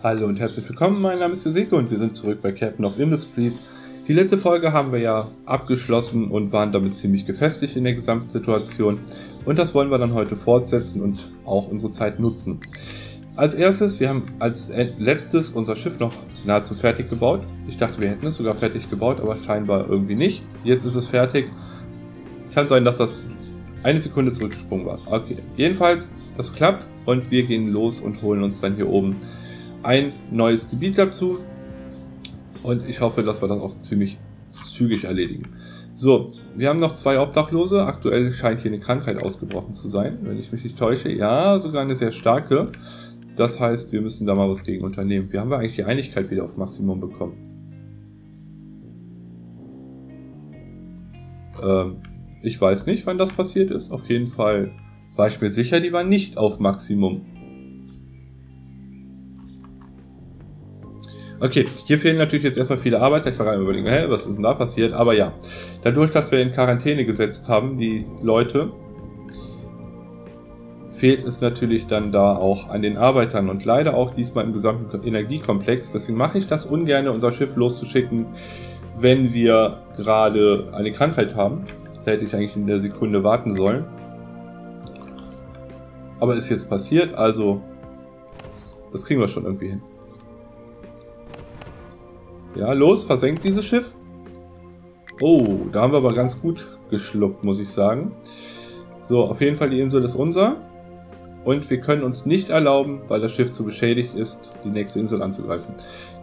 Hallo und herzlich willkommen, mein Name ist Joseko und wir sind zurück bei Captain of Industries. Die letzte Folge haben wir ja abgeschlossen und waren damit ziemlich gefestigt in der Gesamtsituation und das wollen wir dann heute fortsetzen und auch unsere Zeit nutzen. Als erstes, wir haben als letztes unser Schiff noch nahezu fertig gebaut. Ich dachte, wir hätten es sogar fertig gebaut, aber scheinbar irgendwie nicht. Jetzt ist es fertig. Kann sein, dass das eine Sekunde zurückgesprungen war. Okay, jedenfalls, das klappt und wir gehen los und holen uns dann hier oben ein neues Gebiet dazu. Und ich hoffe, dass wir das auch ziemlich zügig erledigen. So, wir haben noch zwei Obdachlose. Aktuell scheint hier eine Krankheit ausgebrochen zu sein, wenn ich mich nicht täusche. Ja, sogar eine sehr starke. Das heißt, wir müssen da mal was gegen unternehmen. Wir haben eigentlich die Einigkeit wieder auf Maximum bekommen. Ähm, ich weiß nicht, wann das passiert ist. Auf jeden Fall war ich mir sicher, die war nicht auf Maximum. Okay, hier fehlen natürlich jetzt erstmal viele Arbeiter. Ich war gerade überlegen, hä, was ist denn da passiert? Aber ja, dadurch, dass wir in Quarantäne gesetzt haben, die Leute, fehlt es natürlich dann da auch an den Arbeitern und leider auch diesmal im gesamten Energiekomplex. Deswegen mache ich das ungern, unser Schiff loszuschicken, wenn wir gerade eine Krankheit haben. Da hätte ich eigentlich in der Sekunde warten sollen. Aber ist jetzt passiert, also das kriegen wir schon irgendwie hin. Ja, los, versenkt dieses Schiff. Oh, da haben wir aber ganz gut geschluckt, muss ich sagen. So, auf jeden Fall die Insel ist unser. Und wir können uns nicht erlauben, weil das Schiff zu beschädigt ist, die nächste Insel anzugreifen.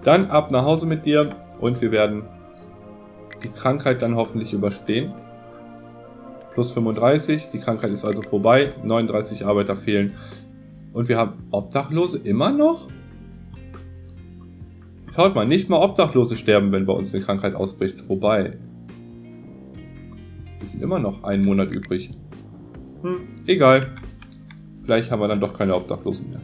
Dann ab nach Hause mit dir und wir werden die Krankheit dann hoffentlich überstehen. Plus 35, die Krankheit ist also vorbei, 39 Arbeiter fehlen. Und wir haben Obdachlose immer noch? Schaut mal, nicht mal Obdachlose sterben, wenn bei uns eine Krankheit ausbricht. Wobei. Wir sind immer noch einen Monat übrig. Hm, egal. Vielleicht haben wir dann doch keine Obdachlosen mehr.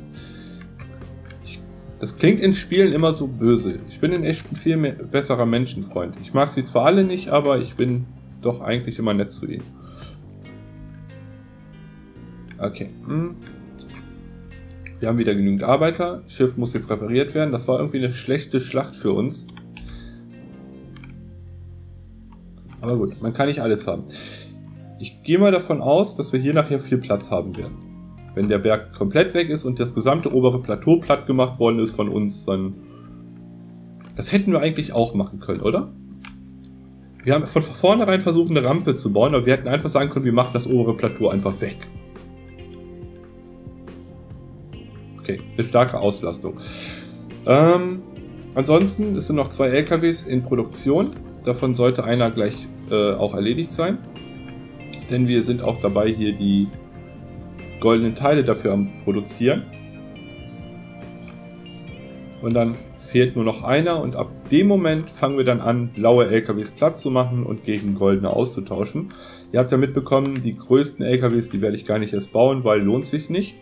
Ich, das klingt in Spielen immer so böse. Ich bin in echt ein viel mehr, besserer Menschenfreund. Ich mag sie zwar alle nicht, aber ich bin doch eigentlich immer nett zu ihnen. Okay. Hm. Wir haben wieder genügend Arbeiter. Schiff muss jetzt repariert werden. Das war irgendwie eine schlechte Schlacht für uns. Aber gut, man kann nicht alles haben. Ich gehe mal davon aus, dass wir hier nachher viel Platz haben werden. Wenn der Berg komplett weg ist und das gesamte obere Plateau platt gemacht worden ist von uns, dann... Das hätten wir eigentlich auch machen können, oder? Wir haben von vornherein versucht, eine Rampe zu bauen, aber wir hätten einfach sagen können, wir machen das obere Plateau einfach weg. Okay, eine starke Auslastung. Ähm, ansonsten sind noch zwei LKWs in Produktion. Davon sollte einer gleich äh, auch erledigt sein. Denn wir sind auch dabei, hier die goldenen Teile dafür am Produzieren. Und dann fehlt nur noch einer und ab dem Moment fangen wir dann an, blaue LKWs Platz zu machen und gegen goldene auszutauschen. Ihr habt ja mitbekommen, die größten LKWs, die werde ich gar nicht erst bauen, weil lohnt sich nicht.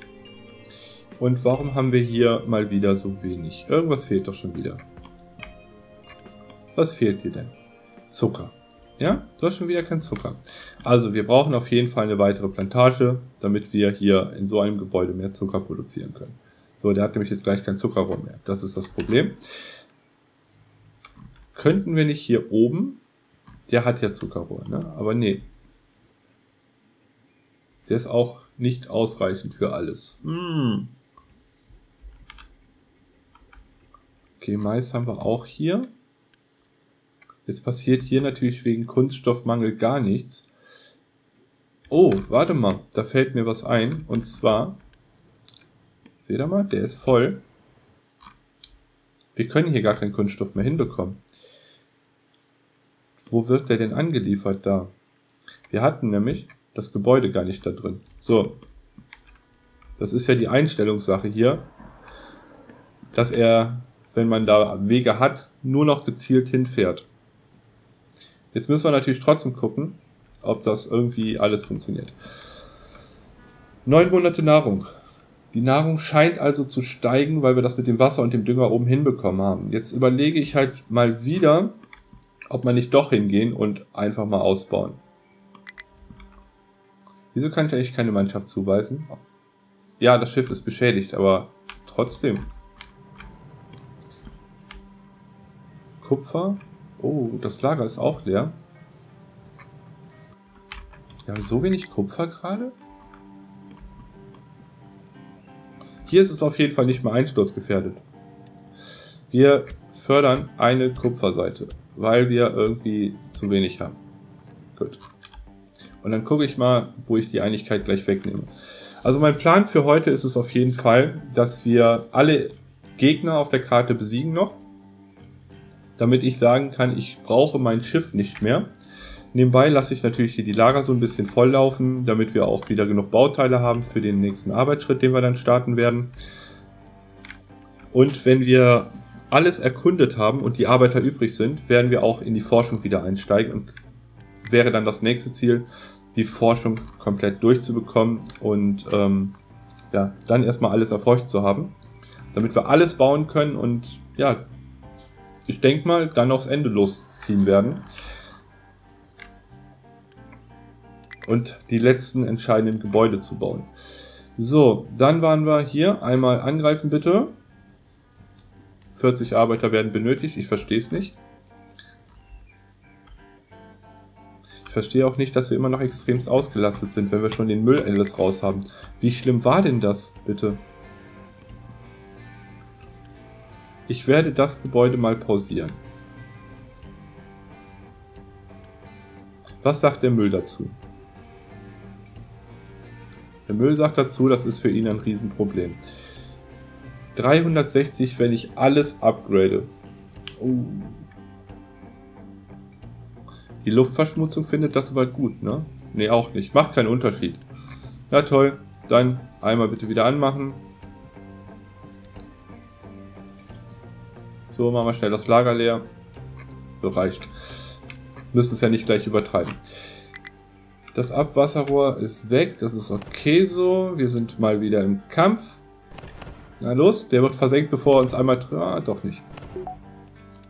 Und warum haben wir hier mal wieder so wenig? Irgendwas fehlt doch schon wieder. Was fehlt dir denn? Zucker. Ja, du hast schon wieder kein Zucker. Also wir brauchen auf jeden Fall eine weitere Plantage, damit wir hier in so einem Gebäude mehr Zucker produzieren können. So, der hat nämlich jetzt gleich kein Zuckerrohr mehr. Das ist das Problem. Könnten wir nicht hier oben, der hat ja Zuckerrohr, ne? aber nee. Der ist auch nicht ausreichend für alles. Hm. Okay, Mais haben wir auch hier. Jetzt passiert hier natürlich wegen Kunststoffmangel gar nichts. Oh, warte mal, da fällt mir was ein. Und zwar, seht ihr mal, der ist voll. Wir können hier gar keinen Kunststoff mehr hinbekommen. Wo wird der denn angeliefert da? Wir hatten nämlich das Gebäude gar nicht da drin. So, das ist ja die Einstellungssache hier, dass er wenn man da Wege hat, nur noch gezielt hinfährt. Jetzt müssen wir natürlich trotzdem gucken, ob das irgendwie alles funktioniert. Neun Monate Nahrung. Die Nahrung scheint also zu steigen, weil wir das mit dem Wasser und dem Dünger oben hinbekommen haben. Jetzt überlege ich halt mal wieder, ob man nicht doch hingehen und einfach mal ausbauen. Wieso kann ich eigentlich keine Mannschaft zuweisen? Ja, das Schiff ist beschädigt, aber trotzdem. Kupfer. Oh, das Lager ist auch leer. Wir haben so wenig Kupfer gerade. Hier ist es auf jeden Fall nicht mehr einsturzgefährdet. Wir fördern eine Kupferseite, weil wir irgendwie zu wenig haben. Gut. Und dann gucke ich mal, wo ich die Einigkeit gleich wegnehme. Also mein Plan für heute ist es auf jeden Fall, dass wir alle Gegner auf der Karte besiegen noch, damit ich sagen kann, ich brauche mein Schiff nicht mehr. Nebenbei lasse ich natürlich hier die Lager so ein bisschen volllaufen, damit wir auch wieder genug Bauteile haben für den nächsten Arbeitsschritt, den wir dann starten werden. Und wenn wir alles erkundet haben und die Arbeiter übrig sind, werden wir auch in die Forschung wieder einsteigen und wäre dann das nächste Ziel, die Forschung komplett durchzubekommen und ähm, ja, dann erstmal alles erforscht zu haben, damit wir alles bauen können und ja, ich denke mal, dann aufs Ende losziehen werden. Und die letzten entscheidenden Gebäude zu bauen. So, dann waren wir hier. Einmal angreifen bitte. 40 Arbeiter werden benötigt. Ich verstehe es nicht. Ich verstehe auch nicht, dass wir immer noch extremst ausgelastet sind, wenn wir schon den Müll alles raus haben. Wie schlimm war denn das, bitte? Ich werde das Gebäude mal pausieren. Was sagt der Müll dazu? Der Müll sagt dazu, das ist für ihn ein Riesenproblem. 360, wenn ich alles upgrade. Oh. Die Luftverschmutzung findet das aber gut, ne? Ne, auch nicht. Macht keinen Unterschied. Ja, toll. Dann einmal bitte wieder anmachen. So, machen wir schnell das Lager leer. So. Müssen es ja nicht gleich übertreiben. Das Abwasserrohr ist weg. Das ist okay so. Wir sind mal wieder im Kampf. Na los, der wird versenkt, bevor er uns einmal... Ah, doch nicht.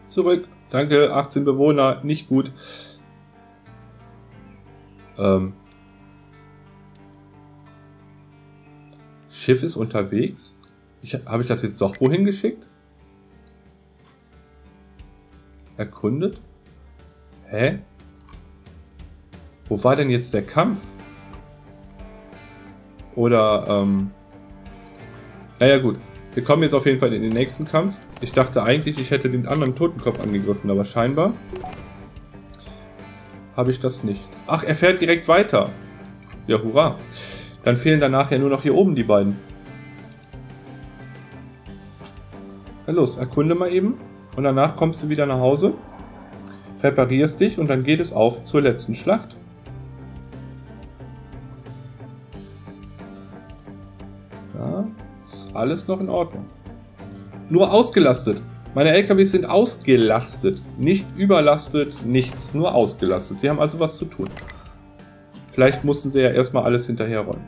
Zurück. Danke, 18 Bewohner. Nicht gut. Ähm. Schiff ist unterwegs. Ich, Habe ich das jetzt doch wohin geschickt? Erkundet? Hä? Wo war denn jetzt der Kampf? Oder, ähm... Naja gut, wir kommen jetzt auf jeden Fall in den nächsten Kampf. Ich dachte eigentlich, ich hätte den anderen Totenkopf angegriffen, aber scheinbar habe ich das nicht. Ach, er fährt direkt weiter. Ja, hurra. Dann fehlen danach ja nur noch hier oben die beiden. Na los, erkunde mal eben. Und danach kommst du wieder nach Hause, reparierst dich und dann geht es auf zur letzten Schlacht. alles noch in Ordnung. Nur ausgelastet. Meine LKWs sind ausgelastet. Nicht überlastet, nichts. Nur ausgelastet. Sie haben also was zu tun. Vielleicht mussten sie ja erstmal alles hinterherräumen.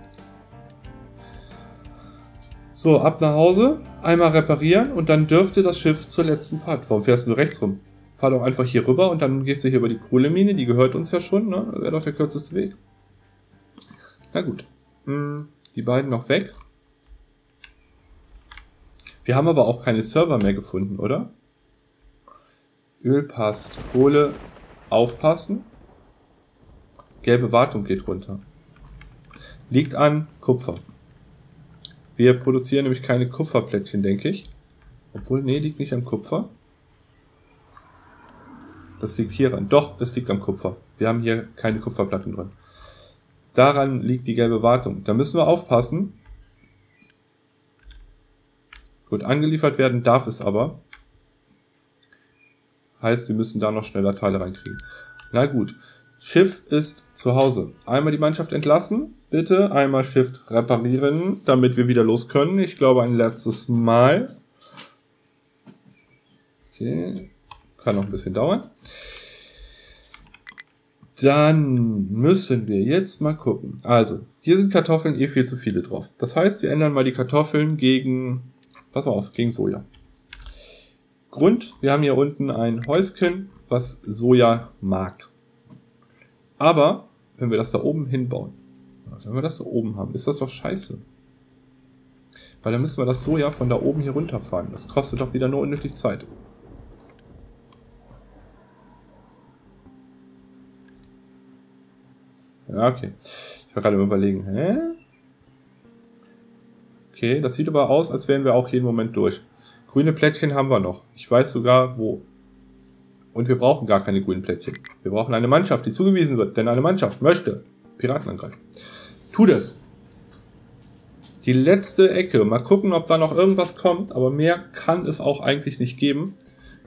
So, ab nach Hause, einmal reparieren und dann dürfte das Schiff zur letzten Fahrt. Warum fährst du rechts rum? Fahr doch einfach hier rüber und dann gehst du hier über die Kohlemine, die gehört uns ja schon, ne? Wäre doch der kürzeste Weg. Na gut. Hm, die beiden noch weg. Wir haben aber auch keine Server mehr gefunden, oder? Öl passt. Kohle aufpassen. Gelbe Wartung geht runter. Liegt an Kupfer. Wir produzieren nämlich keine Kupferplättchen, denke ich. Obwohl, nee, liegt nicht am Kupfer. Das liegt hier an. Doch, es liegt am Kupfer. Wir haben hier keine Kupferplatten drin. Daran liegt die gelbe Wartung. Da müssen wir aufpassen, Gut, angeliefert werden darf es aber. Heißt, wir müssen da noch schneller Teile reinkriegen. Na gut. Schiff ist zu Hause. Einmal die Mannschaft entlassen. Bitte einmal Schiff reparieren, damit wir wieder los können. Ich glaube ein letztes Mal. Okay. Kann noch ein bisschen dauern. Dann müssen wir jetzt mal gucken. Also, hier sind Kartoffeln eh viel zu viele drauf. Das heißt, wir ändern mal die Kartoffeln gegen Pass mal auf, gegen Soja. Grund, wir haben hier unten ein Häuschen, was Soja mag. Aber wenn wir das da oben hinbauen, wenn wir das da oben haben, ist das doch scheiße. Weil dann müssen wir das Soja von da oben hier runterfahren. Das kostet doch wieder nur unnötig Zeit. Ja, okay. Ich war gerade überlegen. Hä? Okay, das sieht aber aus, als wären wir auch jeden Moment durch. Grüne Plättchen haben wir noch. Ich weiß sogar, wo. Und wir brauchen gar keine grünen Plättchen. Wir brauchen eine Mannschaft, die zugewiesen wird, denn eine Mannschaft möchte Piraten angreifen. Tu das! Die letzte Ecke. Mal gucken, ob da noch irgendwas kommt, aber mehr kann es auch eigentlich nicht geben.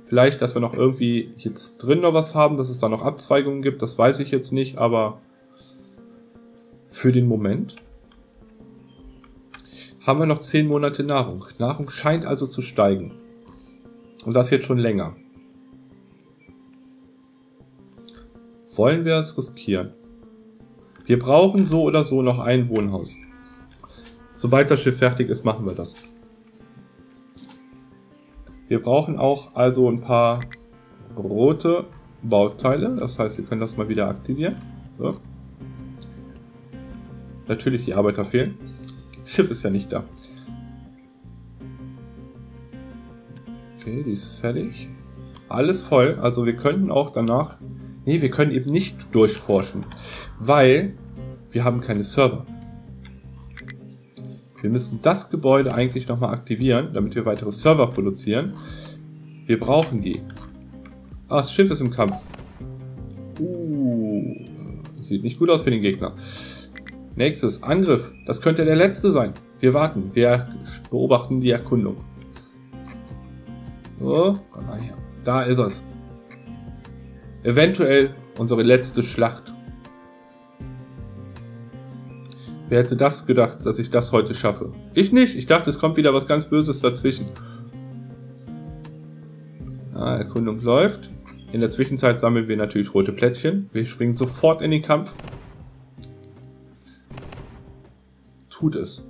Vielleicht, dass wir noch irgendwie jetzt drin noch was haben, dass es da noch Abzweigungen gibt, das weiß ich jetzt nicht, aber für den Moment haben wir noch 10 Monate Nahrung. Nahrung scheint also zu steigen. Und das jetzt schon länger. Wollen wir es riskieren? Wir brauchen so oder so noch ein Wohnhaus. Sobald das Schiff fertig ist, machen wir das. Wir brauchen auch also ein paar rote Bauteile. Das heißt, wir können das mal wieder aktivieren. So. Natürlich, die Arbeiter fehlen. Schiff ist ja nicht da. Okay, die ist fertig. Alles voll. Also wir könnten auch danach... Nee, wir können eben nicht durchforschen. Weil wir haben keine Server. Wir müssen das Gebäude eigentlich nochmal aktivieren, damit wir weitere Server produzieren. Wir brauchen die. Ah, das Schiff ist im Kampf. Uh, sieht nicht gut aus für den Gegner. Nächstes, Angriff. Das könnte der letzte sein. Wir warten. Wir beobachten die Erkundung. So, mal her. Da ist es. Eventuell unsere letzte Schlacht. Wer hätte das gedacht, dass ich das heute schaffe? Ich nicht. Ich dachte, es kommt wieder was ganz Böses dazwischen. Ah, Erkundung läuft. In der Zwischenzeit sammeln wir natürlich rote Plättchen. Wir springen sofort in den Kampf. Tut es.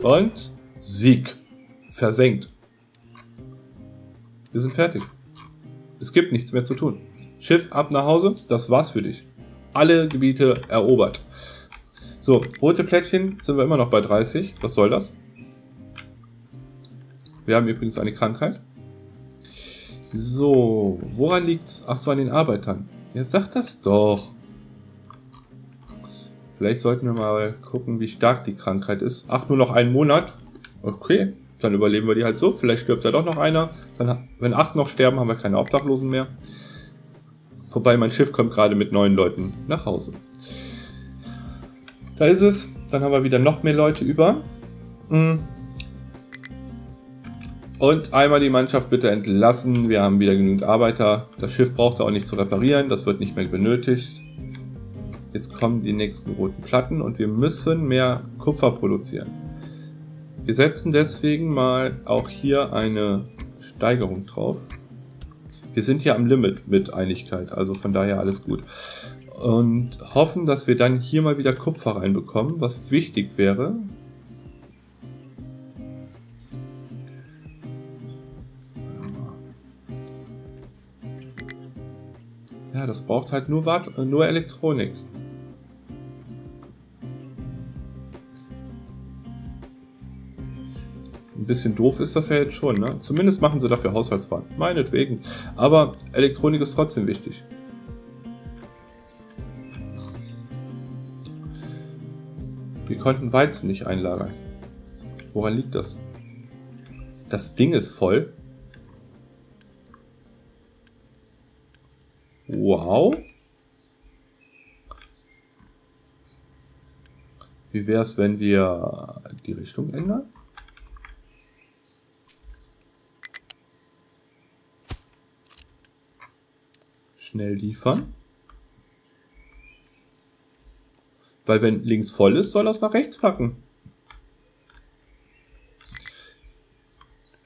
Und Sieg. Versenkt. Wir sind fertig. Es gibt nichts mehr zu tun. Schiff ab nach Hause, das war's für dich. Alle Gebiete erobert. So, rote Plättchen sind wir immer noch bei 30. Was soll das? Wir haben übrigens eine Krankheit. So, woran liegt's? Ach so, an den Arbeitern. Ja, sag das doch. Vielleicht sollten wir mal gucken, wie stark die Krankheit ist. Ach, nur noch einen Monat. Okay, dann überleben wir die halt so. Vielleicht stirbt ja doch noch einer. Dann, wenn acht noch sterben, haben wir keine Obdachlosen mehr. Vorbei, mein Schiff kommt gerade mit neun Leuten nach Hause. Da ist es. Dann haben wir wieder noch mehr Leute über. Hm. Und einmal die Mannschaft bitte entlassen. Wir haben wieder genügend Arbeiter. Das Schiff braucht auch nicht zu reparieren. Das wird nicht mehr benötigt. Jetzt kommen die nächsten roten Platten und wir müssen mehr Kupfer produzieren. Wir setzen deswegen mal auch hier eine Steigerung drauf. Wir sind hier am Limit mit Einigkeit, also von daher alles gut und hoffen, dass wir dann hier mal wieder Kupfer reinbekommen, was wichtig wäre. Ja, das braucht halt nur, Wart nur Elektronik. Ein bisschen doof ist das ja jetzt schon, ne? Zumindest machen sie dafür Haushaltswaren. Meinetwegen. Aber Elektronik ist trotzdem wichtig. Wir konnten Weizen nicht einlagern. Woran liegt das? Das Ding ist voll. Wow. Wie wäre es, wenn wir die Richtung ändern? Schnell liefern. Weil wenn links voll ist, soll es nach rechts packen.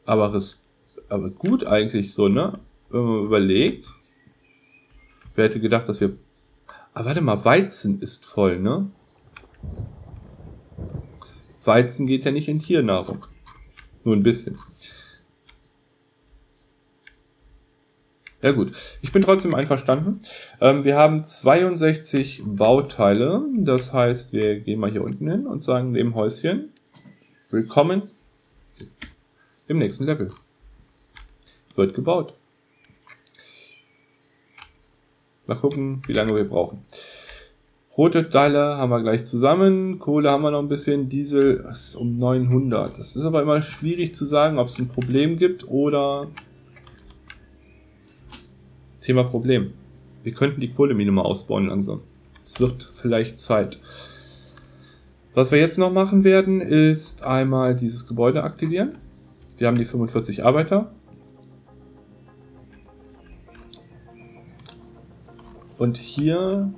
Aber, es, aber gut eigentlich so, ne? Wenn man überlegt. Wer hätte gedacht, dass wir... Aber warte mal, Weizen ist voll, ne? Weizen geht ja nicht in Tiernahrung. Nur ein bisschen. Ja gut, ich bin trotzdem einverstanden. Ähm, wir haben 62 Bauteile. Das heißt, wir gehen mal hier unten hin und sagen dem Häuschen, willkommen im nächsten Level. Wird gebaut. Mal gucken, wie lange wir brauchen. Rote Teile haben wir gleich zusammen. Kohle haben wir noch ein bisschen. Diesel um 900. Das ist aber immer schwierig zu sagen, ob es ein Problem gibt oder... Thema Problem. Wir könnten die Kohlemine mal ausbauen langsam. Es wird vielleicht Zeit. Was wir jetzt noch machen werden, ist einmal dieses Gebäude aktivieren. Wir haben die 45 Arbeiter. Und hier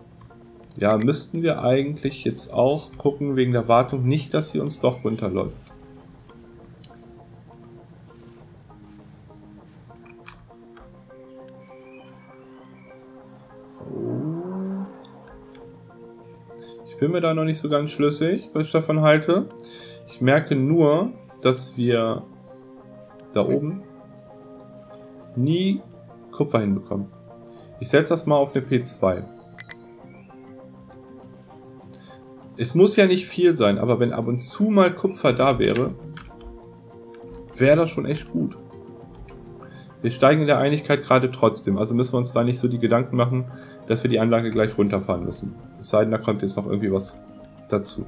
ja, müssten wir eigentlich jetzt auch gucken wegen der Wartung nicht, dass sie uns doch runterläuft. Bin mir da noch nicht so ganz schlüssig, was ich davon halte. Ich merke nur, dass wir da oben nie Kupfer hinbekommen. Ich setze das mal auf eine P2. Es muss ja nicht viel sein, aber wenn ab und zu mal Kupfer da wäre, wäre das schon echt gut. Wir steigen in der Einigkeit gerade trotzdem, also müssen wir uns da nicht so die Gedanken machen, dass wir die Anlage gleich runterfahren müssen. Es sei denn, da kommt jetzt noch irgendwie was dazu.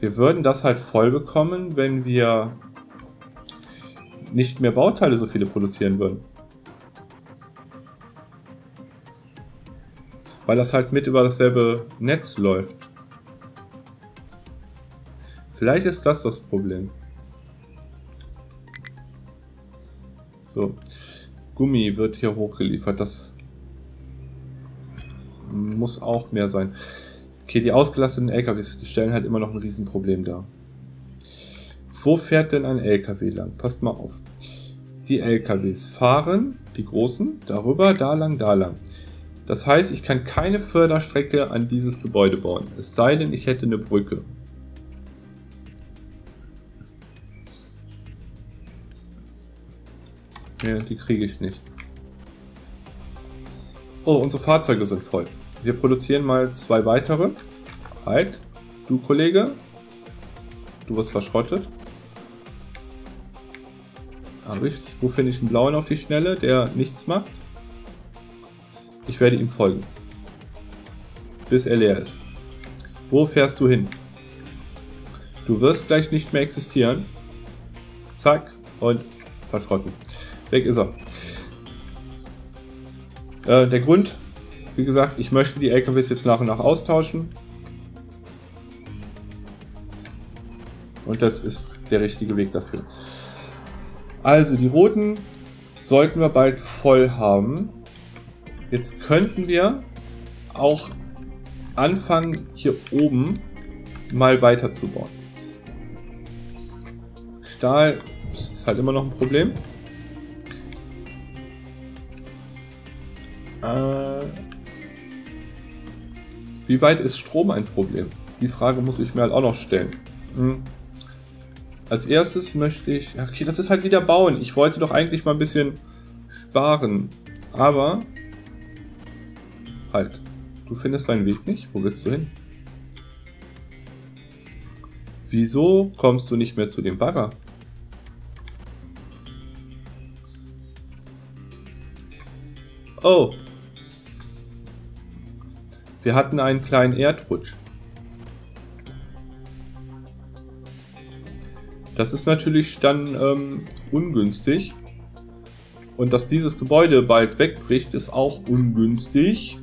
Wir würden das halt voll bekommen, wenn wir nicht mehr Bauteile so viele produzieren würden. Weil das halt mit über dasselbe Netz läuft. Vielleicht ist das das Problem. Gummi wird hier hochgeliefert. Das muss auch mehr sein. Okay, die ausgelasteten LKWs, die stellen halt immer noch ein Riesenproblem dar. Wo fährt denn ein LKW lang? Passt mal auf. Die LKWs fahren, die großen, darüber, da lang, da lang. Das heißt, ich kann keine Förderstrecke an dieses Gebäude bauen. Es sei denn, ich hätte eine Brücke. Ja, die kriege ich nicht. Oh, unsere Fahrzeuge sind voll. Wir produzieren mal zwei weitere. Halt, du Kollege. Du wirst verschrottet. Habe ich. Wo finde ich einen blauen auf die Schnelle, der nichts macht? Ich werde ihm folgen. Bis er leer ist. Wo fährst du hin? Du wirst gleich nicht mehr existieren. Zack. Und verschrotten. Weg ist er. Äh, der Grund, wie gesagt, ich möchte die LKWs jetzt nach und nach austauschen. Und das ist der richtige Weg dafür. Also die roten sollten wir bald voll haben. Jetzt könnten wir auch anfangen, hier oben mal weiter zu bauen. Stahl ist halt immer noch ein Problem. Äh, wie weit ist Strom ein Problem? Die Frage muss ich mir halt auch noch stellen. Hm. Als erstes möchte ich... Okay, das ist halt wieder bauen. Ich wollte doch eigentlich mal ein bisschen sparen. Aber Halt. Du findest deinen Weg nicht? Wo willst du hin? Wieso kommst du nicht mehr zu dem Bagger? Oh. Wir hatten einen kleinen Erdrutsch. Das ist natürlich dann ähm, ungünstig. Und dass dieses Gebäude bald wegbricht, ist auch ungünstig.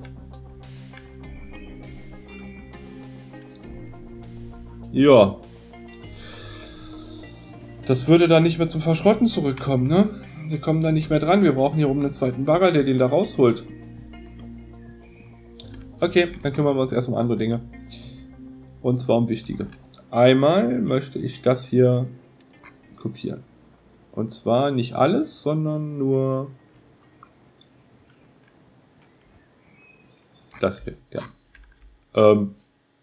Ja. Das würde dann nicht mehr zum Verschrotten zurückkommen, ne? Wir kommen da nicht mehr dran. Wir brauchen hier oben einen zweiten Bagger, der den da rausholt. Okay, dann kümmern wir uns erst um andere Dinge. Und zwar um wichtige. Einmal möchte ich das hier kopieren. Und zwar nicht alles, sondern nur das hier, ja. Ähm,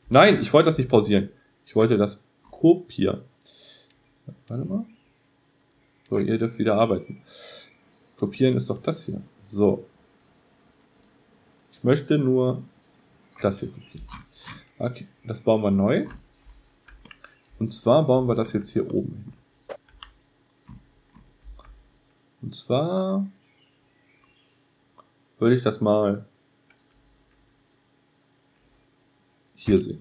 nein, ich wollte das nicht pausieren. Ich wollte das kopieren. Warte mal. So, ihr dürft wieder arbeiten. Kopieren ist doch das hier. So. Ich möchte nur das hier kopieren. Okay, das bauen wir neu. Und zwar bauen wir das jetzt hier oben hin. Und zwar würde ich das mal hier sehen.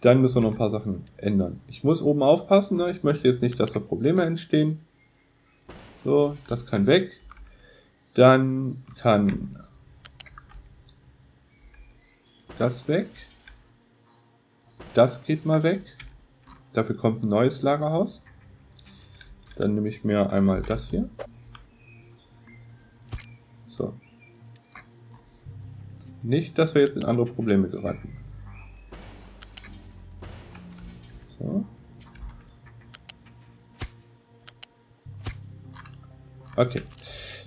Dann müssen wir noch ein paar Sachen ändern. Ich muss oben aufpassen, ne? ich möchte jetzt nicht, dass da Probleme entstehen. So, das kann weg. Dann kann das weg. Das geht mal weg. Dafür kommt ein neues Lagerhaus. Dann nehme ich mir einmal das hier. So. Nicht, dass wir jetzt in andere Probleme geraten. So. Okay.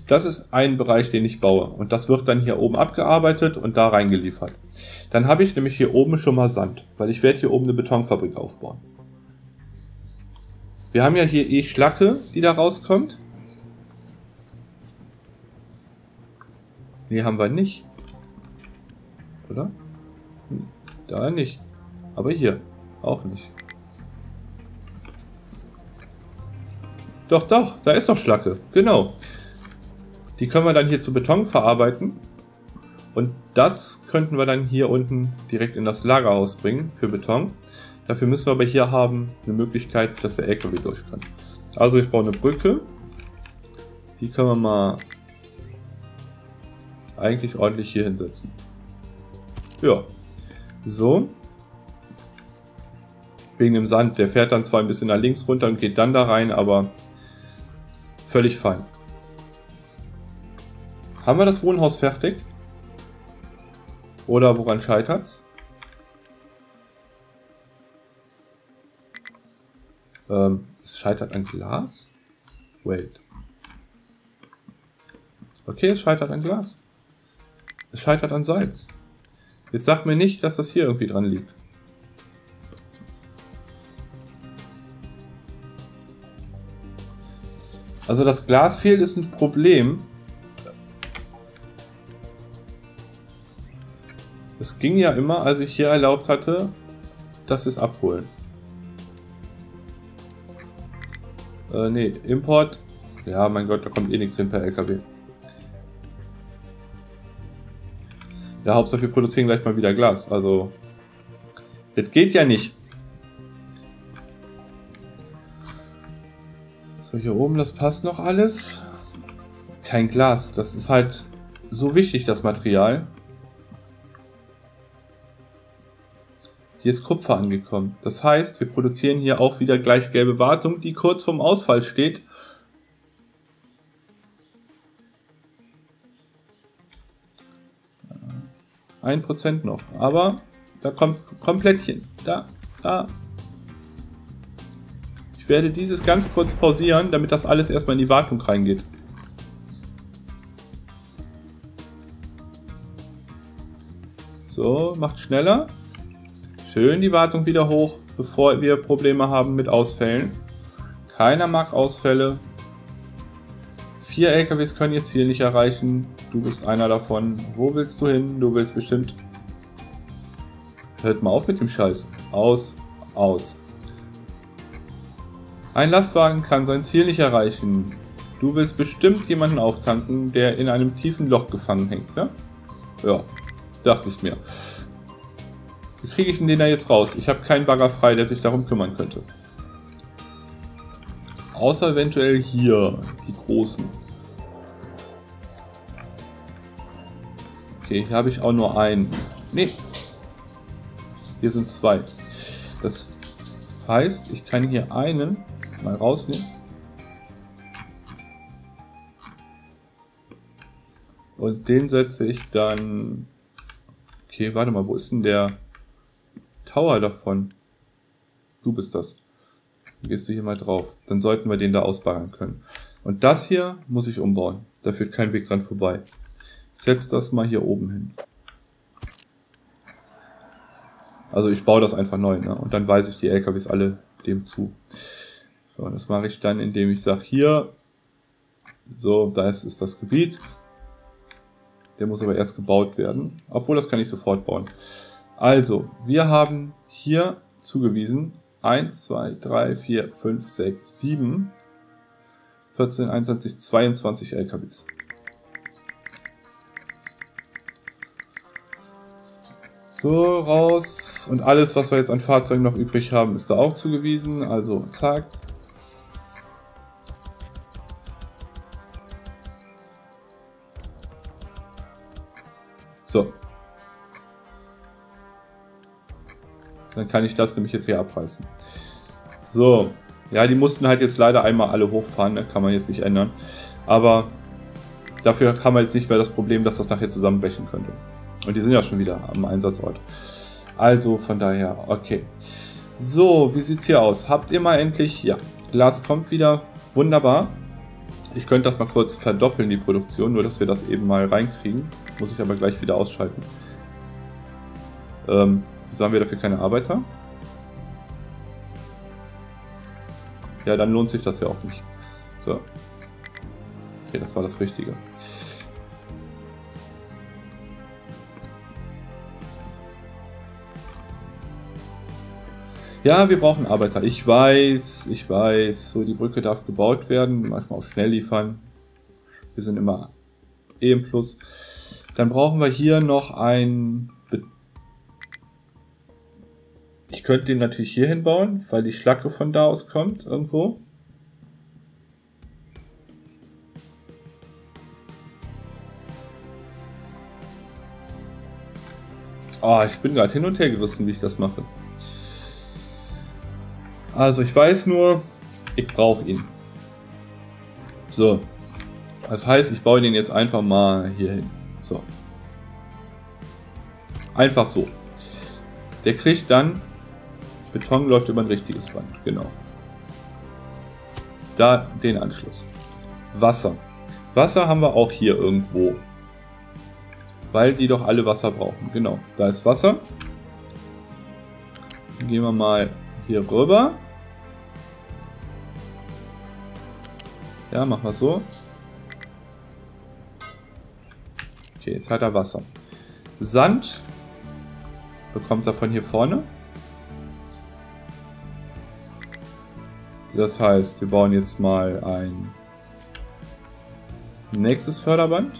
Das ist ein Bereich, den ich baue. Und das wird dann hier oben abgearbeitet und da reingeliefert. Dann habe ich nämlich hier oben schon mal Sand, weil ich werde hier oben eine Betonfabrik aufbauen. Wir haben ja hier eh Schlacke, die da rauskommt. Nee, haben wir nicht. Oder? Da nicht. Aber hier auch nicht. Doch, doch, da ist doch Schlacke. Genau. Die können wir dann hier zu Beton verarbeiten. Und das könnten wir dann hier unten direkt in das Lagerhaus bringen für Beton. Dafür müssen wir aber hier haben eine Möglichkeit, dass der LKW durch kann. Also ich baue eine Brücke. Die können wir mal eigentlich ordentlich hier hinsetzen. Ja. So. Wegen dem Sand. Der fährt dann zwar ein bisschen nach links runter und geht dann da rein, aber völlig fein. Haben wir das Wohnhaus fertig? Oder woran scheitert's? Ähm, es scheitert an Glas? Wait. Okay, es scheitert an Glas. Es scheitert an Salz. Jetzt sag mir nicht, dass das hier irgendwie dran liegt. Also das Glas fehlt ist ein Problem. Ging ja immer, als ich hier erlaubt hatte, dass es abholen. Äh, nee, Import. Ja, mein Gott, da kommt eh nichts hin per LKW. Ja, Hauptsache wir produzieren gleich mal wieder Glas. Also, das geht ja nicht. So, hier oben, das passt noch alles. Kein Glas. Das ist halt so wichtig, das Material. Hier ist Kupfer angekommen. Das heißt, wir produzieren hier auch wieder gleich gelbe Wartung, die kurz vorm Ausfall steht. Ein Prozent noch. Aber da kommt Komplettchen. Da, da. Ich werde dieses ganz kurz pausieren, damit das alles erstmal in die Wartung reingeht. So, macht schneller. Schön die Wartung wieder hoch, bevor wir Probleme haben mit Ausfällen. Keiner mag Ausfälle. Vier LKWs können ihr Ziel nicht erreichen. Du bist einer davon. Wo willst du hin? Du willst bestimmt... Hört mal auf mit dem Scheiß. Aus, aus. Ein Lastwagen kann sein Ziel nicht erreichen. Du willst bestimmt jemanden auftanken, der in einem tiefen Loch gefangen hängt, ne? Ja, dachte ich mir. Wie kriege ich denn den da jetzt raus? Ich habe keinen Bagger frei, der sich darum kümmern könnte. Außer eventuell hier, die großen. Okay, hier habe ich auch nur einen. Nee. Hier sind zwei. Das heißt, ich kann hier einen mal rausnehmen. Und den setze ich dann... Okay, warte mal, wo ist denn der... Tower davon. Du bist das. Gehst du hier mal drauf. Dann sollten wir den da ausbaggern können. Und das hier muss ich umbauen. Da führt kein Weg dran vorbei. Setz das mal hier oben hin. Also ich baue das einfach neu, ne? Und dann weise ich die LKWs alle dem zu. So, und das mache ich dann, indem ich sage, hier, so, da ist, ist das Gebiet. Der muss aber erst gebaut werden. Obwohl, das kann ich sofort bauen. Also, wir haben hier zugewiesen 1, 2, 3, 4, 5, 6, 7 14, 21, 22 LKWs. So, raus. Und alles, was wir jetzt an Fahrzeugen noch übrig haben, ist da auch zugewiesen. Also, zack. So. Dann kann ich das nämlich jetzt hier abreißen. So. Ja, die mussten halt jetzt leider einmal alle hochfahren, ne? kann man jetzt nicht ändern. Aber dafür haben wir jetzt nicht mehr das Problem, dass das nachher zusammenbrechen könnte. Und die sind ja schon wieder am Einsatzort. Also von daher, okay. So, wie sieht's hier aus? Habt ihr mal endlich... Ja, Glas kommt wieder. Wunderbar. Ich könnte das mal kurz verdoppeln, die Produktion, nur dass wir das eben mal reinkriegen. Muss ich aber gleich wieder ausschalten. Ähm, wieso haben wir dafür keine Arbeiter? Ja, dann lohnt sich das ja auch nicht. So. Okay, das war das Richtige. Ja, wir brauchen Arbeiter. Ich weiß, ich weiß. So, die Brücke darf gebaut werden. Manchmal auf schnell liefern. Wir sind immer eh im Plus. Dann brauchen wir hier noch ein... Ich könnte den natürlich hier hinbauen, weil die Schlacke von da aus kommt, irgendwo. Ah, oh, ich bin gerade hin und her gerissen, wie ich das mache. Also ich weiß nur, ich brauche ihn. So. Das heißt, ich baue den jetzt einfach mal hier hin. So. Einfach so. Der kriegt dann, Beton läuft über ein richtiges Band, genau. Da den Anschluss. Wasser. Wasser haben wir auch hier irgendwo. Weil die doch alle Wasser brauchen. Genau, da ist Wasser. Dann gehen wir mal hier rüber. Ja, machen wir so. Okay, jetzt hat er Wasser. Sand bekommt er von hier vorne. Das heißt, wir bauen jetzt mal ein nächstes Förderband.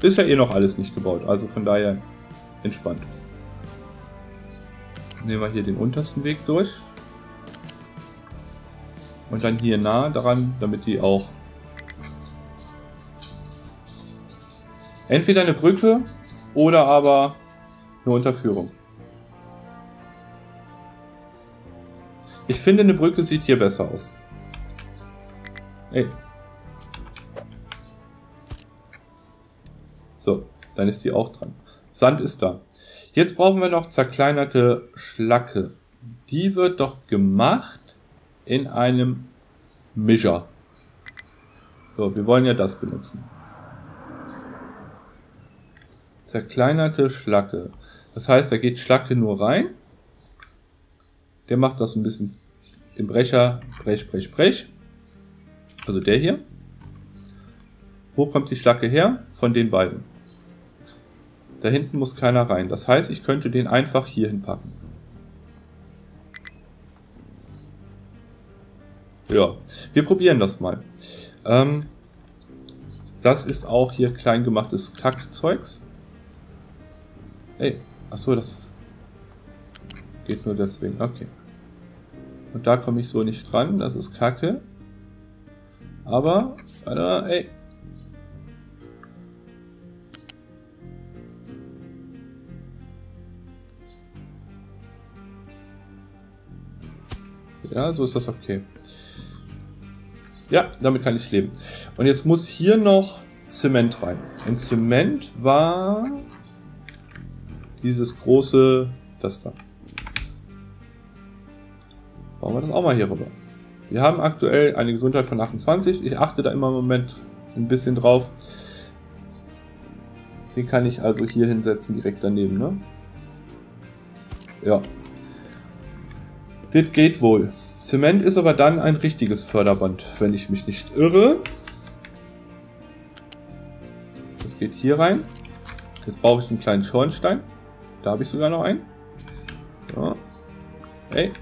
Ist ja eh noch alles nicht gebaut, also von daher entspannt. Nehmen wir hier den untersten Weg durch. Und dann hier nah daran, damit die auch entweder eine Brücke oder aber eine Unterführung. Ich finde, eine Brücke sieht hier besser aus. Ey. So, dann ist die auch dran. Sand ist da. Jetzt brauchen wir noch zerkleinerte Schlacke. Die wird doch gemacht in einem Mischer. So, wir wollen ja das benutzen. Zerkleinerte Schlacke. Das heißt, da geht Schlacke nur rein. Der macht das ein bisschen im Brecher, Brech, Brech, Brech. Also der hier. Wo kommt die Schlacke her? Von den beiden. Da hinten muss keiner rein. Das heißt, ich könnte den einfach hier hinpacken. Ja, wir probieren das mal. Ähm, das ist auch hier klein gemachtes Kackzeugs. Ey, achso, das geht nur deswegen. Okay. Und da komme ich so nicht dran, das ist Kacke. Aber, warte, ey. Ja, so ist das okay. Ja, damit kann ich leben. Und jetzt muss hier noch Zement rein. Und Zement war dieses große, das da. Bauen wir das auch mal hier rüber. Wir haben aktuell eine Gesundheit von 28. Ich achte da immer im Moment ein bisschen drauf. Den kann ich also hier hinsetzen, direkt daneben, ne? Ja. Das geht wohl. Zement ist aber dann ein richtiges Förderband, wenn ich mich nicht irre. Das geht hier rein. Jetzt brauche ich einen kleinen Schornstein. Da habe ich sogar noch einen. So. Hey.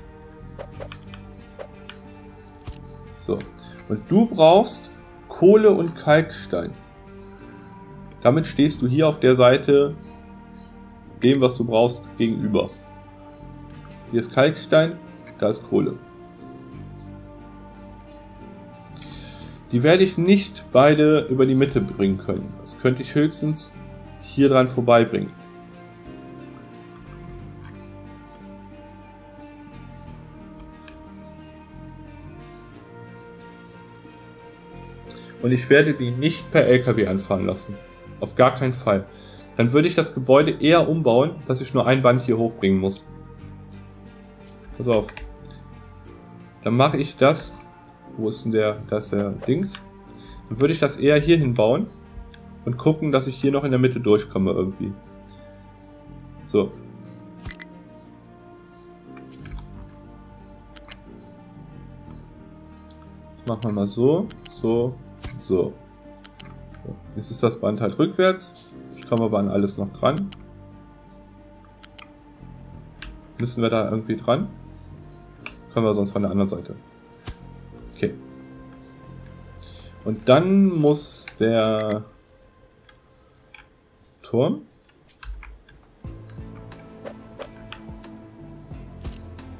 Und du brauchst Kohle und Kalkstein. Damit stehst du hier auf der Seite dem, was du brauchst, gegenüber. Hier ist Kalkstein, da ist Kohle. Die werde ich nicht beide über die Mitte bringen können. Das könnte ich höchstens hier dran vorbeibringen. Und ich werde die nicht per LKW anfahren lassen. Auf gar keinen Fall. Dann würde ich das Gebäude eher umbauen, dass ich nur ein Band hier hochbringen muss. Pass auf. Dann mache ich das. Wo ist denn der? Da ist der Dings. Dann würde ich das eher hier hinbauen. Und gucken, dass ich hier noch in der Mitte durchkomme irgendwie. So. Machen wir mal so, so, so. Jetzt ist das Band halt rückwärts. Ich komme aber an alles noch dran. Müssen wir da irgendwie dran? Können wir sonst von der anderen Seite. Okay. Und dann muss der Turm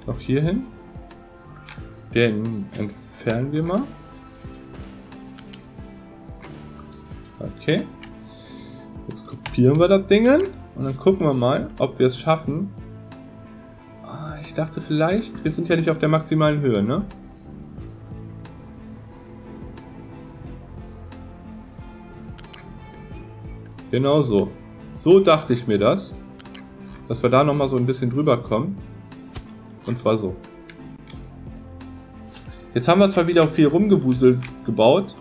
noch hier hin. Den entfernen wir mal. Okay. Jetzt kopieren wir das Ding und dann gucken wir mal, ob wir es schaffen. Ah, ich dachte vielleicht, wir sind ja nicht auf der maximalen Höhe, ne? Genau so. So dachte ich mir das. Dass wir da nochmal so ein bisschen drüber kommen. Und zwar so. Jetzt haben wir zwar wieder viel rumgewuselt gebaut.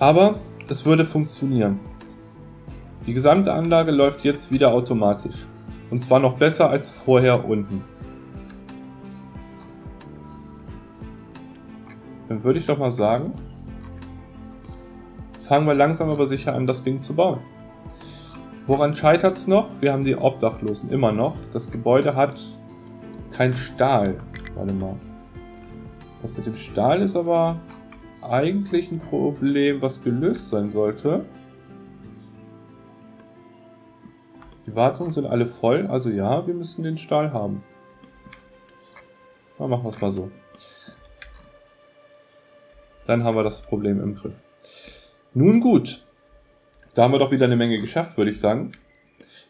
Aber es würde funktionieren. Die gesamte Anlage läuft jetzt wieder automatisch. Und zwar noch besser als vorher unten. Dann würde ich doch mal sagen, fangen wir langsam aber sicher an, das Ding zu bauen. Woran scheitert es noch? Wir haben die Obdachlosen immer noch. Das Gebäude hat kein Stahl. Warte mal. Das mit dem Stahl ist aber eigentlich ein Problem, was gelöst sein sollte. Die Wartungen sind alle voll, also ja, wir müssen den Stahl haben. Dann machen wir es mal so. Dann haben wir das Problem im Griff. Nun gut, da haben wir doch wieder eine Menge geschafft, würde ich sagen.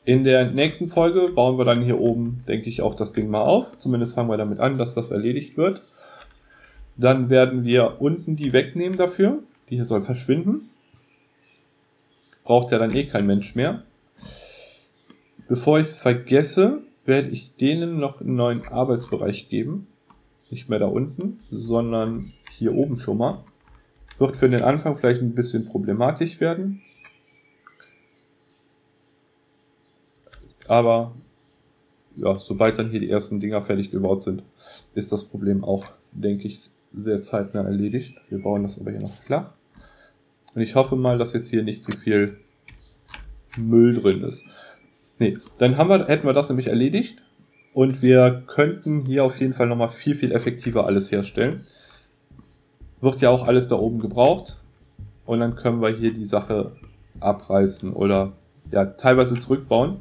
In der nächsten Folge bauen wir dann hier oben, denke ich, auch das Ding mal auf. Zumindest fangen wir damit an, dass das erledigt wird. Dann werden wir unten die wegnehmen dafür. Die hier soll verschwinden. Braucht ja dann eh kein Mensch mehr. Bevor ich es vergesse, werde ich denen noch einen neuen Arbeitsbereich geben. Nicht mehr da unten, sondern hier oben schon mal. Wird für den Anfang vielleicht ein bisschen problematisch werden. Aber ja, sobald dann hier die ersten Dinger fertig gebaut sind, ist das Problem auch, denke ich, sehr zeitnah erledigt. Wir bauen das aber hier noch flach. Und ich hoffe mal, dass jetzt hier nicht zu viel Müll drin ist. Nee, dann haben wir, hätten wir das nämlich erledigt. Und wir könnten hier auf jeden Fall nochmal viel, viel effektiver alles herstellen. Wird ja auch alles da oben gebraucht. Und dann können wir hier die Sache abreißen oder ja, teilweise zurückbauen.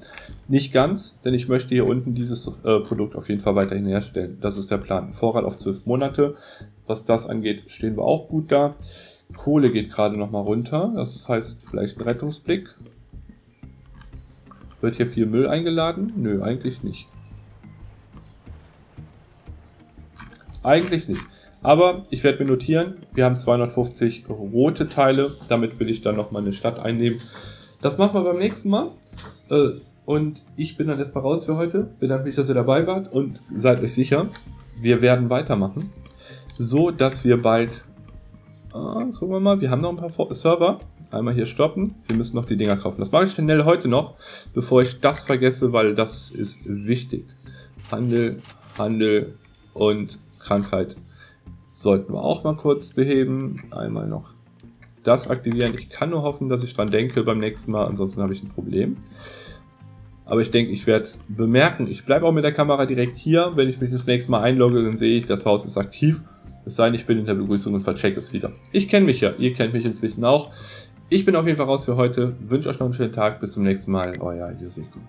Nicht ganz, denn ich möchte hier unten dieses äh, Produkt auf jeden Fall weiterhin herstellen. Das ist der Plan. Vorrat auf zwölf Monate. Was das angeht, stehen wir auch gut da. Kohle geht gerade nochmal runter. Das heißt vielleicht ein Rettungsblick. Wird hier viel Müll eingeladen? Nö, eigentlich nicht. Eigentlich nicht. Aber ich werde mir notieren, wir haben 250 rote Teile. Damit will ich dann nochmal eine Stadt einnehmen. Das machen wir beim nächsten Mal. Äh, und ich bin dann erstmal raus für heute. Bedanke mich, dass ihr dabei wart und seid euch sicher, wir werden weitermachen. So, dass wir bald. Ah, gucken wir mal, wir haben noch ein paar Server. Einmal hier stoppen. Wir müssen noch die Dinger kaufen. Das mache ich schnell heute noch, bevor ich das vergesse, weil das ist wichtig. Handel, Handel und Krankheit sollten wir auch mal kurz beheben. Einmal noch das aktivieren. Ich kann nur hoffen, dass ich dran denke beim nächsten Mal, ansonsten habe ich ein Problem. Aber ich denke, ich werde bemerken, ich bleibe auch mit der Kamera direkt hier. Wenn ich mich das nächste Mal einlogge, dann sehe ich, das Haus ist aktiv. Es sei denn, ich bin in der Begrüßung und verchecke es wieder. Ich kenne mich ja, ihr kennt mich inzwischen auch. Ich bin auf jeden Fall raus für heute. Wünsche euch noch einen schönen Tag. Bis zum nächsten Mal. Euer Joseko.